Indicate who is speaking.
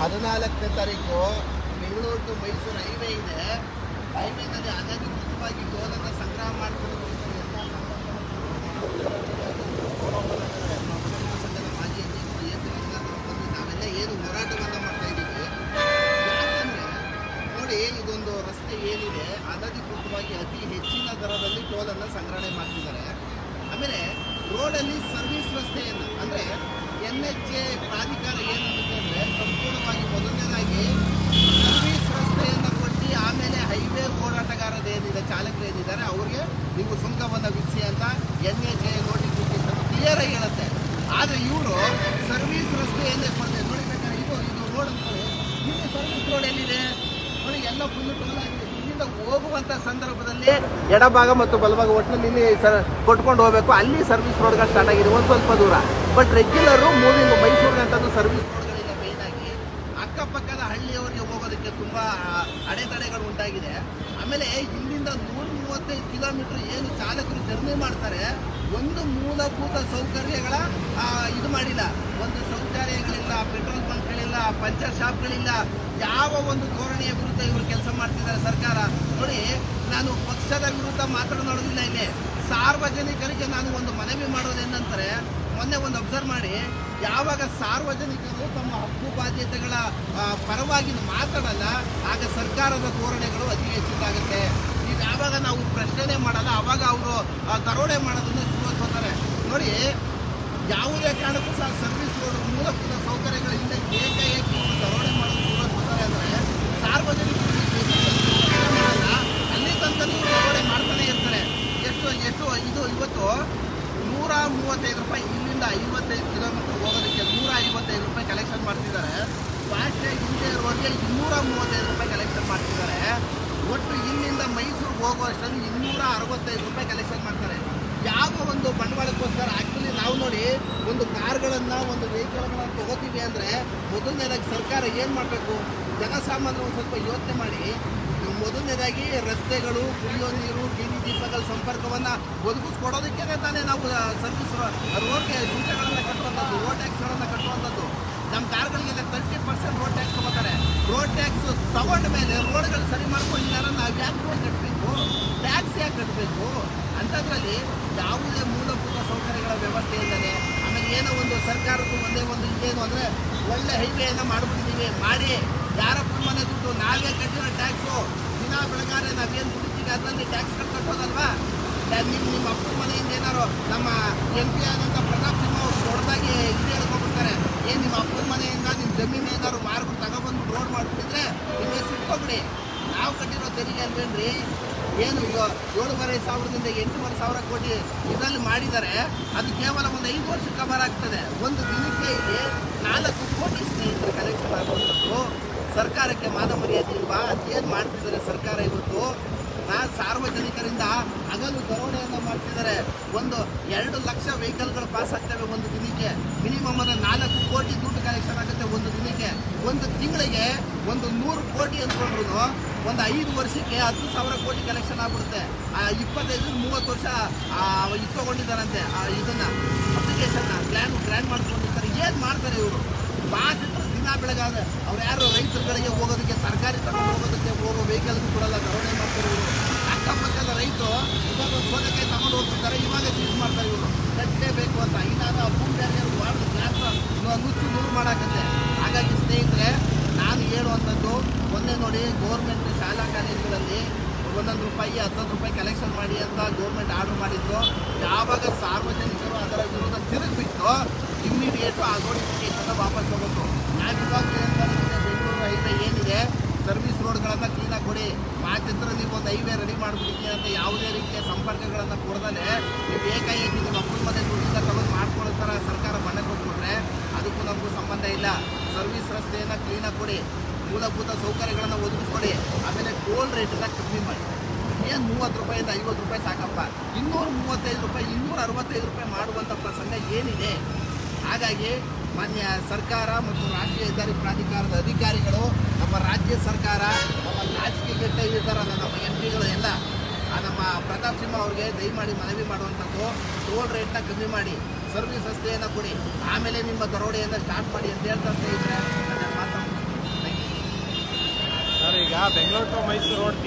Speaker 1: ಹದಿನಾಲ್ಕನೇ ತಾರೀಕು Bengaluru to Mysuru highway ಇದೆ. ಹೈವೇನಲ್ಲಿ ಅನಧಿಕೃತವಾಗಿ ಗೋಲನ್ನು ಸಂಗ್ರಹ ಮಾಡಿಕೊಂಡು ಮಾಜಿ ಅಧ್ಯಕ್ಷರು ನಾವೆಲ್ಲ ಏನು ಹೋರಾಟವನ್ನು ಮಾಡ್ತಾ ಇದ್ದೀವಿ. ಯಾಕಂದ್ರೆ ನೋಡಿ, ಇದೊಂದು ರಸ್ತೆ ಏನಿದೆ ಅನಧಿಕೃತವಾಗಿ ಅತಿ ಹೆಚ್ಚಿನ ದರದಲ್ಲಿ ಟೋಲನ್ನು ಸಂಗ್ರಹಣೆ ಮಾಡ್ತಿದ್ದಾರೆ. ಆಮೇಲೆ ರೋಡಲ್ಲಿ ಸರ್ವಿಸ್ ರಸ್ತೆಯನ್ನು, ಅಂದರೆ ಎನ್ ಎಚ್ ಎ ಪ್ರಾಧಿಕಾರ ಏನಂತಿದೆ ಅಂದರೆ ಸಂಪೂರ್ಣವಾಗಿ ಮೊದಲನೇದಾಗಿ ಸರ್ವಿಸ್ ರಸ್ತೆಯನ್ನು ಕೊಟ್ಟು ಆಮೇಲೆ ಹೈವೇ ಏನಿದೆ ಚಾಲಕರು ಏನಿದ್ದಾರೆ, ಅವ್ರಿಗೆ ನೀವು ಸುಂಕವನ್ನು ವಿಧಿಸಿ ಅಂತ N H A notification clear ಆಗಿ ಹೇಳುತ್ತೆ. ಆದರೆ ಇವರು ಸರ್ವಿಸ್ ಏನೇ ಕೊಡ್ತಾರೆ ನೋಡಿ ಬೇಕಾದ್ರೆ ಇದು ಇದು ರೋಡ್ ಅಂತಾರೆ ಇಲ್ಲಿ ಸರ್ವಿಸ್ ರೋಡ್ ಎಲ್ಲಿದೆ? ನೋಡಿ ಎಲ್ಲ ಫುಲ್ ಟೋಲ್ ಆಗಿದೆ. ಇಲ್ಲಿಂದ ಹೋಗುವಂತ ಸಂದರ್ಭದಲ್ಲಿ ಎಡಭಾಗ ಮತ್ತು ಬಲಭಾಗ ಒಟ್ಟಿನಲ್ಲಿ ಇಲ್ಲಿ ಸರ್ ಕೊಟ್ಕೊಂಡು ಹೋಗಬೇಕು. ಅಲ್ಲಿ ಸರ್ವಿಸ್ ರೋಡ್ಗಳು ಸ್ಟಾರ್ಟ್ ಆಗಿದೆ. ಒಂದು ಸ್ವಲ್ಪ ದೂರ. ಬಟ್ ರೆಗ್ಯುಲರು ಮೂವಿಂಗ್ ಮೈಸೂರಿಗೆ ಅಂತದ್ದು ಸರ್ವಿಸ್ ರೋಡ್ಗಳಿಲ್ಲ ಮೇನ್ ಆಗಿ. ಅಕ್ಕಪಕ್ಕದ ಹಳ್ಳಿಯವರಿಗೆ ಹೋಗೋದಕ್ಕೆ ತುಂಬ ಅಡೆತಡೆಗಳು ಉಂಟಾಗಿದೆ. ಆಮೇಲೆ ಇಲ್ಲಿಂದ ನೂರ ಮೂವತ್ತೈದು ಕಿಲೋಮೀಟರ್ ಏನು ಚಾಲಕರು ಜರ್ನಿ ಮಾಡ್ತಾರೆ, ಒಂದು ಮೂಲಭೂತ ಸೌಕರ್ಯಗಳ ಇದು ಮಾಡಿಲ್ಲ. ಒಂದು ಶೌಚಾಲಯಗಳಿಲ್ಲ, ಪೆಟ್ರೋಲ್ ಪಂಪ್ಗಳಿಲ್ಲ ಪಂಚರ್ ಶಾಪ್ಗಳಿಲ್ಲ, ಯಾವ ಒಂದು ಧೋರಣೆಯ ವಿರುದ್ಧ ಇವರು ಕೆಲಸ ಮಾಡ್ತಿದ್ದಾರೆ ಸರ್ಕಾರ. ನೋಡಿ, ನಾನು ಪಕ್ಷದ ವಿರುದ್ಧ ಮಾತನಾಡೋದಿಲ್ಲ ಇಲ್ಲಿ. ಸಾರ್ವಜನಿಕರಿಗೆ ನಾನು ಒಂದು ಮನವಿ ಮಾಡೋದೇನಂತಾರೆ ಮೊನ್ನೆ ಒಂದು ಅಬ್ಸರ್ವ್ ಮಾಡಿ, ಯಾವಾಗ ಸಾರ್ವಜನಿಕರು ತಮ್ಮ ಹಕ್ಕು ಬಾಧ್ಯತೆಗಳ ಪರವಾಗಿ ಮಾತಾಡಲ್ಲ, ಆಗ ಸರ್ಕಾರದ ಧೋರಣೆಗಳು ಅತಿ ಹೆಚ್ಚಿದ್ದಾಗುತ್ತೆ. ಇದು ಯಾವಾಗ ನಾವು ಪ್ರಶ್ನೆ ಮಾಡಲ್ಲ, ಅವಾಗ ಅವರು ದರೋಡೆ ಮಾಡೋದನ್ನು ಶುರುವಾಗ್ತಾರೆ ನೋಡಿ, ಯಾವುದೇ ಕಾರಣಕ್ಕೂ ಸಹ ಸರ್ವಿಸ್ ರೋಡ್ ಮೂಲಭೂತ ಸೌಕರ್ಯಗಳಿಂದ ಏಕಾಏಕಿ ದರೋಡೆ ಮಾಡೋದು ಶುರುವಾಗ್ತಾರೆ ಅಂದರೆ, ಸಾರ್ವಜನಿಕರು ಅಲ್ಲಿ ತನಕ ದರೋಡೆ ಮಾಡ್ತಾನೆ ಇರ್ತಾರೆ. ಎಷ್ಟು ಎಷ್ಟು, ಇದು, ಇವತ್ತು ನೂರ ಮೂವತ್ತೈದು ರೂಪಾಯಿ ಇಲ್ಲಿಂದ ಐವತ್ತೈದು ಕಿಲೋಮೀಟರ್ ಹೋಗೋದಕ್ಕೆ ನೂರ ಐವತ್ತೈದು ರೂಪಾಯಿ ಕಲೆಕ್ಷನ್ ಮಾಡ್ತಿದ್ದಾರೆ. ಫಾಸ್ಟ್ಯಾಗ್ ಹಿಂದೆ ಇರೋರಿಗೆ ಇನ್ನೂರ ಮೂವತ್ತೈದು ರೂಪಾಯಿ ಕಲೆಕ್ಷನ್ ಮಾಡ್ತಿದ್ದಾರೆ. ಒಟ್ಟು ಇಲ್ಲಿಂದ ಮೈಸೂರಿಗೆ ಹೋಗುವಷ್ಟರಲ್ಲಿ ಇನ್ನೂರ ಅರವತ್ತೈದು ರೂಪಾಯಿ ಕಲೆಕ್ಷನ್ ಮಾಡ್ತಾರೆ. ಯಾವ ಒಂದು ಬಂಡವಾಳಕ್ಕೋಸ್ಕರ ಆ್ಯಕ್ಚುಲಿ ನಾವು ನೋಡಿ ಒಂದು ಕಾರ್ಗಳನ್ನು, ಒಂದು ವೆಹಿಕಲ್ಗಳನ್ನು ತೊಗೋತೀವಿ ಅಂದರೆ ಮೊದಲನೇದಾಗಿ ಸರ್ಕಾರ ಏನು ಮಾಡಬೇಕು? ಜನಸಾಮಾನ್ಯರು ಸ್ವಲ್ಪ ಯೋಚನೆ ಮಾಡಿ. ಮೊದಲನೇದಾಗಿ ರಸ್ತೆಗಳು, ಕುಡಿಯೋ ನೀರು ಬೀದಿ ದೀಪಗಳ ಸಂಪರ್ಕವನ್ನು ಒದಗಿಸ್ಕೊಡೋದಕ್ಕೆ ತಾನೇ ನಾವು ಸರ್ವಿಸ್ ರೋಡ್ಗೆ ಸೂಚನೆಗಳನ್ನು ಕಟ್ಟುವಂಥದ್ದು ರೋಡ್ ಟ್ಯಾಕ್ಸ್ಗಳನ್ನು ಕಟ್ಟುವಂಥದ್ದು. ನಮ್ಮ ಕಾರ್ಗಳಿಗೆಲ್ಲ ತರ್ಟಿ ಪರ್ಸೆಂಟ್ ರೋಡ್ ಟ್ಯಾಕ್ಸ್ ತಗೋತಾರೆ ರೋಡ್ ಟ್ಯಾಕ್ಸ್ ತಗೊಂಡ ಮೇಲೆ ರೋಡ್ಗಳು ಸರಿ ಮಾಡ್ಕೊಂಡಿದ್ದಾರೆ ನಾವು ಯಾಕೆ ರೋಡ್ ಕಟ್ಟಬೇಕು ಟ್ಯಾಕ್ಸ್ ಯಾಕೆ ಕಟ್ಟಬೇಕು ಅಂಥದ್ರಲ್ಲಿ ಯಾವುದೇ ಮೂಲಭೂತ ಸೌಕರ್ಯಗಳ ವ್ಯವಸ್ಥೆ ಇಲ್ಲದೆ, ಆಮೇಲೆ ಏನೋ ಒಂದು ಸರ್ಕಾರದ ಒಂದೇ ಒಂದು ಇದೇನು ಅಂದರೆ ಒಳ್ಳೆ ಹೈವೇಯನ್ನು ಮಾಡ್ಬಿಟ್ಟಿದ್ದೀವಿ ಮಾಡಿ. ಯಾರಪ್ಪ ಮನೆ ದುಡ್ಡು ನಾವೇ ಕಟ್ಟಿರೋ ಟ್ಯಾಕ್ಸು. ದಿನ ಬೆಳಗಾರೆ ನಾವೇನು ದುಡ್ಡಿದ್ದೀವಿ ಅದರಲ್ಲಿ ಟ್ಯಾಕ್ಸ್ ಕಟ್ಕೊಟ್ಟೋದಲ್ವಾ ನಿಮ್ಮ ನಿಮ್ಮ ಅಪ್ಪನ ಮನೆಯಿಂದ ಏನಾರು ನಮ್ಮ ಎಂ ಪಿ ಆದಂಥ ಪ್ರತಾಪ್ ಸಿಂಹ ಅವರು ದೊಡ್ಡದಾಗಿ ಇದು ಹೇಳ್ಕೊಬಿಡ್ತಾರೆ ಏನು ನಿಮ್ಮ ಅಪ್ಪನ ಮನೆಯಿಂದ ನಿಮ್ಮ ಜಮೀನು ಏನಾದ್ರು ಮಾರ್ಬಿಟ್ಟು ತಗೊಬಂದು ರೋಡ್ ಮಾಡಿಬಿಟ್ಟಿದ್ರೆ ನೀವೇ ಸಿಟ್ಕೊಬಿಡಿ ನಾವು ಕಟ್ಟಿರೋ ತೆರಿಗೆ ಅಂದ್ರೇನ್ರಿ ಏನು ಈಗ ಏಳುವರೆ ಸಾವಿರದಿಂದ ಎಂಟೂವರೆ ಸಾವಿರ ಕೋಟಿ ಇದರಲ್ಲಿ ಮಾಡಿದ್ದಾರೆ. ಅದು ಕೇವಲ ಒಂದು ಐದು ವರ್ಷ ಕವರ್ ಆಗ್ತದೆ. ಒಂದು ದಿನಕ್ಕೆ ಇಲ್ಲಿ ನಾಲ್ಕು ಕೋಟಿ ಸ್ನೇಹಿತರು ಕಲೆಕ್ಷನ್ ಆಗುವಂಥದ್ದು ಸರ್ಕಾರಕ್ಕೆ ಮಾನ ಮರ್ಯಾದೆ ಇಲ್ವಾ? ಏನು ಮಾಡ್ತಿದ್ದಾರೆ ಸರ್ಕಾರ ಇವತ್ತು? ನಾನು ಸಾರ್ವಜನಿಕರಿಂದ ಹಗಲು ದರೋಣೆಯನ್ನು ಮಾಡ್ತಿದ್ದಾರೆ. ಒಂದು ಎರಡು ಲಕ್ಷ ವೆಹಿಕಲ್ಗಳು ಪಾಸ್ ಆಗ್ತವೆ ಒಂದು ದಿನಕ್ಕೆ. ಮಿನಿಮಮ್ ಅಂದರೆ ನಾಲ್ಕು ಕೋಟಿ ದುಡ್ಡು ಕಲೆಕ್ಷನ್ ಆಗುತ್ತೆ ಒಂದು ದಿನಕ್ಕೆ. ಒಂದು ತಿಂಗಳಿಗೆ ಒಂದು ನೂರು ಕೋಟಿ ಅಂದ್ಕೊಂಡ್ರು ಒಂದು ಐದು ವರ್ಷಕ್ಕೆ ಹತ್ತು ಸಾವಿರ ಕೋಟಿ ಕಲೆಕ್ಷನ್ ಆಗ್ಬಿಡುತ್ತೆ. ಆ ಇಪ್ಪತ್ತೈದು ಮೂವತ್ತು ವರ್ಷ ಇಟ್ಕೊಂಡಿದ್ದಾರಂತೆ ಆ, ಇದನ್ನ ಅಪ್ಲಿಕೇಶನ್ನ ಪ್ಲ್ಯಾನ್ ಗ್ರ್ಯಾಂಡ್ ಮಾಡ್ಕೊಂಡಿರ್ತಾರೆ. ಏನು ಮಾಡ್ತಾರೆ ಇವರು? ಮಾತಿದ್ರು ದಿನ ಬೆಳೆಗಾದ್ರೆ ಅವ್ರು ಯಾರು ರೈತರುಗಳಿಗೆ ಹೋಗೋದಕ್ಕೆ ತರಕಾರಿ ತಗೊಂಡು ಹೋಗೋದಕ್ಕೆ ಹೋಗೋ ವೆಹಿಕಲ್ಗೂ ಕೊಡಲ್ಲ, ದರೋಡೆ ಮಾಡ್ತಾರೆ ಇವರು ಅಕ್ಕಪಕ್ಕದ ರೈತರು ಇವಾಗ ಸೋದಕಾಯಿ ತಗೊಂಡು ಹೋಗ್ತಿರ್ತಾರೆ, ಇವಾಗ ಸೀಸ್ ಮಾಡ್ತಾರೆ ಇವರು. ಕಟ್ಟಲೇಬೇಕು ಅಂತ ಇನ್ನಾದ ಭೂಮಿ ಬೇರೆ ವಾರ್ಡ್ ಇವಾಗ ಮುಚ್ಚು ನೂರು ಮಾಡಾಕತ್ತೆ. ಹಾಗಾಗಿ ಸ್ನೇಹಿತರೆ, ನಾನು ಹೇಳುವಂಥದ್ದು ಒಂದೇ ನೋಡಿ ಗೌರ್ಮೆಂಟ್ ಶಾಲಾ ಕಾಲೇಜುಗಳಲ್ಲಿ ಒಂದೊಂದು ರೂಪಾಯಿ ಹತ್ತೊಂದು ರೂಪಾಯಿ ಕಲೆಕ್ಷನ್ ಮಾಡಿ ಅಂತ ಗೌರ್ಮೆಂಟ್ ಆರ್ಡರ್ ಮಾಡಿದ್ದು. ಯಾವಾಗ ಸಾರ್ವಜನಿಕರು ಅದರ ವಿರುದ್ಧ ತಿರುಗಿಬಿಟ್ಟು ಇಮ್ಮಿಡಿಯೇಟು ಆ ವಾಪಸ್ ತಗೋಬೇಕು ಹೇಳ್ತಾ ಇದ್ದೀನಿ, ಬೆಂಗಳೂರು ಹೈವೇ ಏನಿದೆ ಸರ್ವಿಸ್ ರೋಡ್ಗಳನ್ನು ಕ್ಲೀನಾಗಿ ಕೊಡಿ. ಮಾತಿತ್ರ ನೀವು ಒಂದು ಹೈವೇ ರೆಡಿ ಮಾಡಿಬಿಟ್ಟಿದ್ದೀನಿ ಅಂತ ಯಾವುದೇ ರೀತಿಯ ಸಂಪರ್ಕಗಳನ್ನು ಕೊಡದಲ್ಲೇ ನೀವು ಏಕಾಏಕಿ ನಿಮ್ಮ ಅಪ್ಪನ ಮನೆ ದುಡ್ಡಿಂದ ತಗೊಂಡು ಮಾಡ್ಕೊಳ್ಳೋ ಥರ ಸರ್ಕಾರ ಬಣ್ಣ ಕೊಟ್ಕೊಂಡ್ರೆ ಅದಕ್ಕೂ ನಮಗೂ ಸಂಬಂಧ ಇಲ್ಲ. ಸರ್ವಿಸ್ ರಸ್ತೆಯನ್ನು ಕ್ಲೀನಾಗಿ ಕೊಡಿ. ಮೂಲಭೂತ ಸೌಕರ್ಯಗಳನ್ನು ಒದಗಿಸ್ಕೊಡಿ. ಆಮೇಲೆ ಟೋಲ್ ರೇಟನ್ನ ಕಮ್ಮಿ ಮಾಡಿ. ಏನು ಮೂವತ್ತು ರೂಪಾಯಿಂದ ಐವತ್ತು ರೂಪಾಯಿ ಸಾಕಪ್ಪ? ಇನ್ನೂರು ಮೂವತ್ತೈದು ರೂಪಾಯಿ ಇನ್ನೂರ ಅರವತ್ತೈದು ರೂಪಾಯಿ ಮಾಡುವಂಥ ಪ್ರಸಂಗ ಏನಿದೆ? ಹಾಗಾಗಿ ಮಾನ್ಯ ಸರ್ಕಾರ ಮತ್ತು ರಾಷ್ಟ್ರೀಯ ಹೆದ್ದಾರಿ ಪ್ರಾಧಿಕಾರದ ಅಧಿಕಾರಿಗಳು, ನಮ್ಮ ರಾಜ್ಯ ಸರ್ಕಾರ, ನಮ್ಮ ರಾಜಕೀಯ ಇರ್ತಾರಲ್ಲ ನಮ್ಮ ಎಂ ಪಿಗಳು ಎಲ್ಲ ನಮ್ಮ ಪ್ರತಾಪ್ ಸಿಂಹ ಅವ್ರಿಗೆ ದಯಮಾಡಿ ಮನವಿ ಮಾಡುವಂಥದ್ದು. ಟೋಲ್ ರೇಟ್ನ ಕಮ್ಮಿ ಮಾಡಿ, ಸರ್ವಿಸ್ ರಸ್ತೆಯನ್ನು ಕೊಡಿ, ಆಮೇಲೆ ನಿಮ್ಮ ದರೋಡೆಯನ್ನು ಸ್ಟಾರ್ಟ್ ಮಾಡಿ ಅಂತ ಹೇಳ್ತಾ ಸರ್,
Speaker 2: ಈಗ ಬೆಂಗಳೂರು ಟು ಮೈಸೂರು ರೋಡ್